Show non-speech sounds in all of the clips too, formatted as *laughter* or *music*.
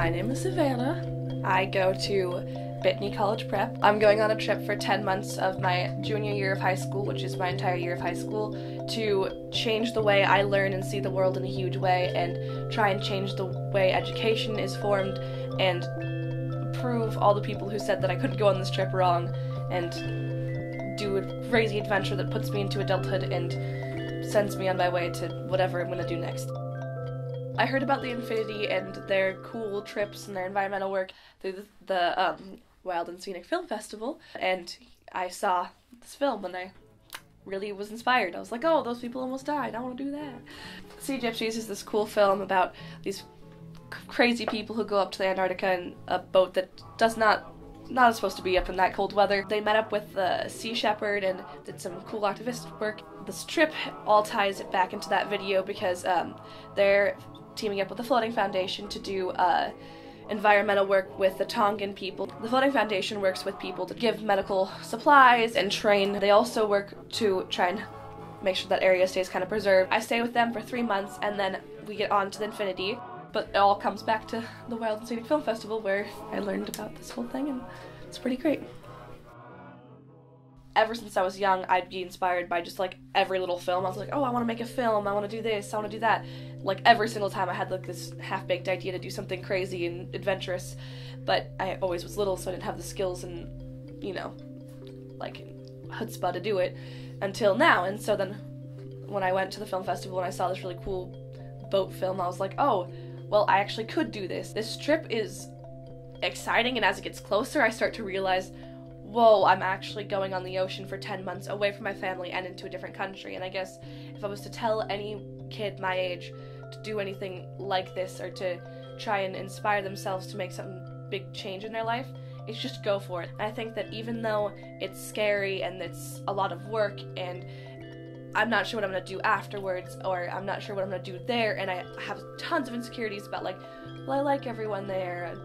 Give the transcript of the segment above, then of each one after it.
My name is Savanna. I go to Bitney College Prep. I'm going on a trip for 10 months of my junior year of high school, which is my entire year of high school, to change the way I learn and see the world in a huge way and try and change the way education is formed and prove all the people who said that I couldn't go on this trip wrong and do a crazy adventure that puts me into adulthood and sends me on my way to whatever I'm going to do next. I heard about the Infinity and their cool trips and their environmental work through the, the um, Wild and Scenic Film Festival, and I saw this film and I really was inspired. I was like, oh, those people almost died. I want to do that. Sea Gypsies is this cool film about these crazy people who go up to the Antarctica in a boat that does not not supposed to be up in that cold weather. They met up with the Sea Shepherd and did some cool activist work. This trip all ties it back into that video because um, they're teaming up with the Floating Foundation to do uh, environmental work with the Tongan people. The Floating Foundation works with people to give medical supplies and train. They also work to try and make sure that area stays kind of preserved. I stay with them for three months and then we get on to the Infinity. But it all comes back to the Wild and Scenic Film Festival where I learned about this whole thing and it's pretty great. Ever since I was young, I'd be inspired by just like every little film. I was like, oh, I want to make a film. I want to do this. I want to do that. Like every single time, I had like this half-baked idea to do something crazy and adventurous, but I always was little, so I didn't have the skills and you know, like chutzpah to do it until now. And so then, when I went to the film festival and I saw this really cool boat film, I was like, oh, well, I actually could do this. This trip is exciting, and as it gets closer, I start to realize, whoa, I'm actually going on the ocean for 10 months away from my family and into a different country. And I guess if I was to tell any kid my age to do anything like this or to try and inspire themselves to make some big change in their life, it's just go for it. And I think that even though it's scary and it's a lot of work and I'm not sure what I'm gonna do afterwards, or I'm not sure what I'm gonna do there, and I have tons of insecurities about like, well, I like everyone there? And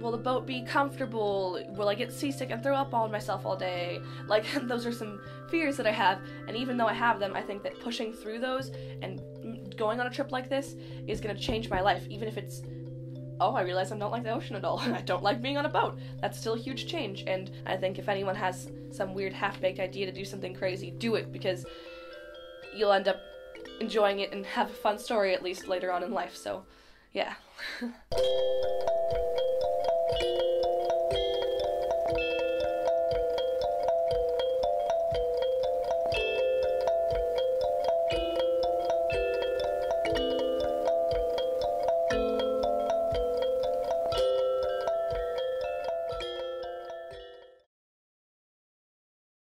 will the boat be comfortable? Will I get seasick and throw up on myself all day? Like *laughs* those are some fears that I have, and even though I have them, I think that pushing through those and going on a trip like this is gonna change my life, even if it's oh, I realize I don't like the ocean at all. *laughs* I don't like being on a boat. That's still a huge change. And I think if anyone has some weird half baked idea to do something crazy, do it because you'll end up enjoying it and have a fun story at least later on in life. So, yeah. *laughs*